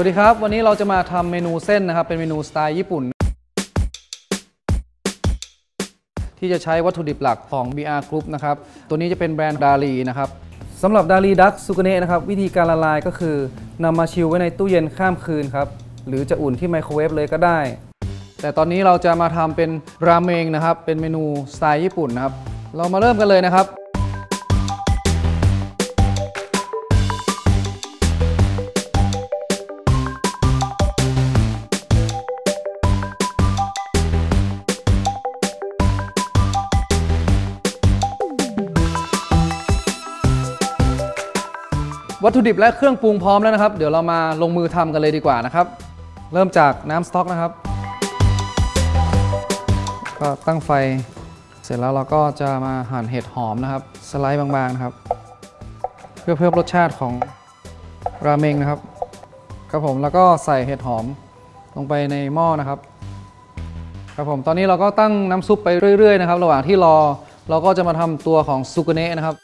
วัสดีครับ วันนี้เราจะมาทำเมนูเส้นนะครับ เป็นเมนูสไตล์ญี่ปุ่น ที่จะใช้วัตถุดิบหลักของ BR Group นะครับ ตัวนี้จะเป็นแบรนด์ดาลีนะครับสำหรับดาลีดักซูกเนะนะครับ วิธีการละลายก็คือนำมาชิลไว้ในตู้เย็นข้ามคืนครับ หรือจะอุ่นที่ไมโครเวฟเลยก็ได้ แต่ตอนนี้เราจะมาทำเป็นราเมงนะครับ เป็นเมนูสไตล์ญี่ปุ่นนะครับ เรามาเริ่มกันเลยนะครับ วัตถุดิบและเครื่องปรุงพร้อมแล้วนะครับ เดี๋ยวเรามาลงมือทำกันเลยดีกว่านะครับ เริ่มจากน้ำสต๊อกนะครับ ก็ตั้งไฟเสร็จแล้วเราก็จะมาหั่นเห็ดหอมนะครับ สไลด์บางๆนะครับ เพื่อเพิ่มรสชาติของราเมงนะครับครับผมแล้วก็ใส่เห็ดหอมลงไปในหม้อนะครับ ครับผมตอนนี้เราก็ตั้งน้ำซุปไปเรื่อยๆนะครับ ระหว่างที่รอเราก็จะมาทำตัวของซุกเนะนะครับ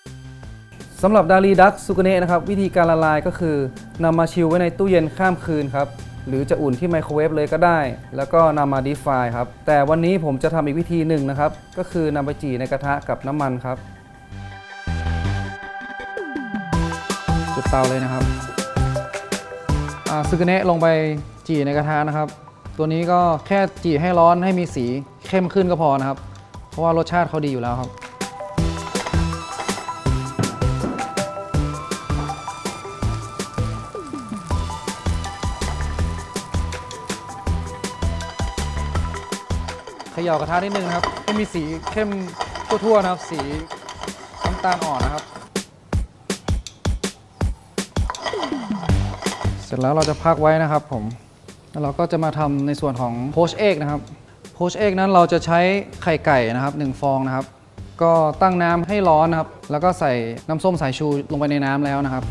สำหรับดารีดักซูกเนะนะครับวิธีการละลายก็คือนำมาชิลไว้ในตู้เย็นข้ามคืนครับหรือจะอุ่นที่ไมโครเวฟเลยก็ได้ แล้วก็นำมาดีฟายครับ แต่วันนี้ผมจะทำอีกวิธีหนึ่งนะครับ ก็คือนำไปจี่ในกระทะกับน้ำมันครับ จุดเตาเลยนะครับซูกเนะลงไปจี่ในกระทะนะครับ ตัวนี้ก็แค่จี่ให้ร้อนให้มีสีเข้มขึ้นก็พอนะครับ เพราะว่ารสชาติเขาดีอยู่แล้วครับ เขย่ากระทะนิดนึงนะครับให้มีสีเข้มทั่วๆนะครับ สีน้ำตาลอ่อนนะครับ เสร็จแล้วเราจะพักไว้นะครับผมแล้วเราก็จะมาทำในส่วนของโพชเอกนะครับโพชเอกนั้นเราจะใช้ไข่ไก่นะครับ1ฟองนะครับ ก็ตั้งน้ำให้ร้อนนะครับ แล้วก็ใส่น้ำส้มสายชูลงไปในน้ำแล้วนะครับ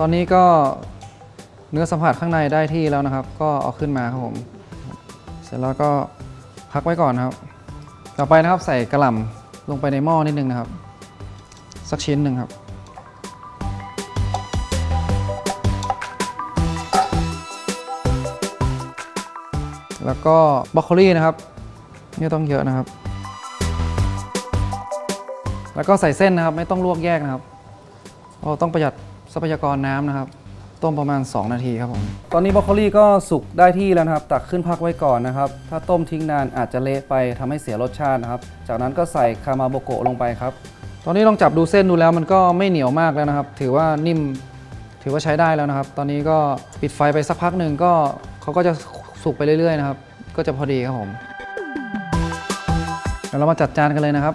ตอนนี้ก็เนื้อสัมผัสข้างในได้ที่แล้วนะครับ ก็เอาขึ้นมาครับผม เสร็จแล้วก็พักไว้ก่อนครับ ต่อไปนะครับใส่กระหล่ำลงไปในหม้อนิดนึงนะครับ สักชิ้นหนึ่งครับแล้วก็บรอกโคลีนะครับไม่ต้องเยอะนะครับ แล้วก็ใส่เส้นนะครับ ไม่ต้องลวกแยกนะครับเราต้องประหยัด ทรัพยากรน้ำนะครับ ต้มประมาณ 2 นาทีครับผม ตอนนี้บรอกโคลีก็สุกได้ที่แล้วนะครับ ตักขึ้นพักไว้ก่อนนะครับ ถ้าต้มทิ้งนานอาจจะเละไปทำให้เสียรสชาตินะครับ จากนั้นก็ใส่คามาโบโกะลงไปครับ ตอนนี้ลองจับดูเส้นดูแล้วมันก็ไม่เหนียวมากแล้วนะครับ ถือว่านิ่ม ถือว่าใช้ได้แล้วนะครับ ตอนนี้ก็ปิดไฟไปสักพักหนึ่งก็เขาก็จะสุกไปเรื่อยๆนะครับ ก็จะพอดีครับผมเดี๋ยวเรามาจัดจานกันเลยนะครับ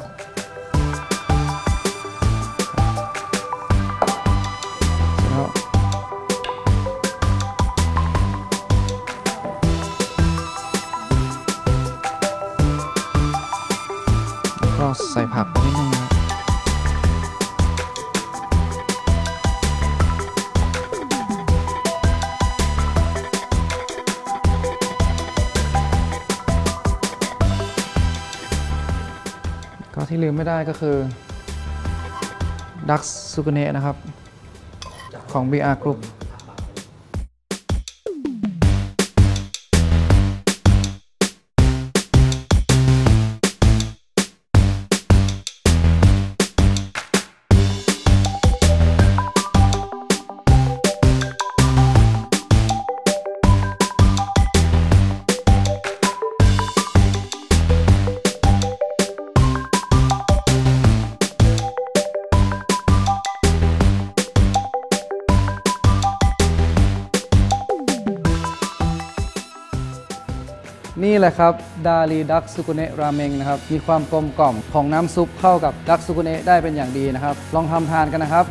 ใส่ผักนิดนึงนะก็ที่ลืมไม่ได้ก็คือดักซูกเนะนะครับ ของ BR Group นี่แหละครับ ดาลีดักซุกุเนะราเมงนะครับ มีความกลมกล่อมของน้ำซุปเข้ากับดักซุกุเนะได้เป็นอย่างดีนะครับ ลองทำทานกันนะครับ